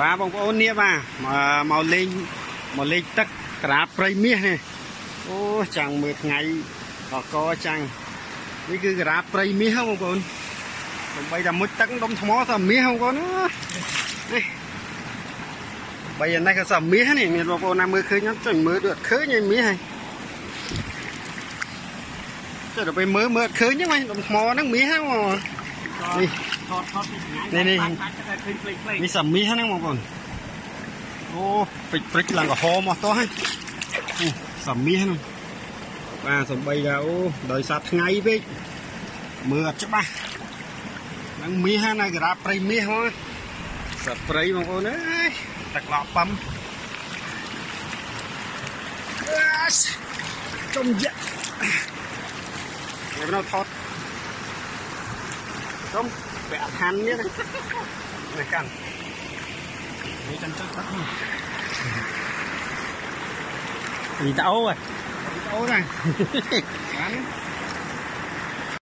បាទបងប្អូននេះបាទមកមកលេងមកលេងទឹកក្រាបព្រៃមាសនេះអូចាំងមើលថ្ងៃកកចាំងនេះគឺក្រាបព្រៃមាសហ៎បងប្អូនដើម្បីតែមុជទឹកដុំថ្មតែមាសបងប្អូនណានេះបីអានេះក៏សាមាសនេះមានបងប្អូនណាមើលឃើញអត់ចុចមើលដូចអត់ឃើញឯមាសហើយចុចទៅមើលមើលអត់ឃើញហ្នឹងដុំថ្មហ្នឹងមាសហ្នឹងបងប្អូ ននេះថតថតពីថ្ងៃនេះនេះបាច់បាច់តែឃើញផ្លេចផ្លេចនេះសាមីហ្នឹងបងប្អូនអូពេជ្រព្រិចឡើងក្រហមអស់តោះហើយអូសាមីហ្នឹងបាទសំបីថាអូដោយសារថ្ងៃពេកមើលអត់ច្បាស់ហ្នឹងមាសហ្នឹងក្រាបព្រៃមាសហ្មងសត្វព្រៃបងប្អូនអើយទឹកឡក់ប៉ឹមអើសចុំយ៉ាក់នេះនៅថត ចុំពាក់ឋាននេះណានេះកាន់នេះកាន់ទឹកទឹ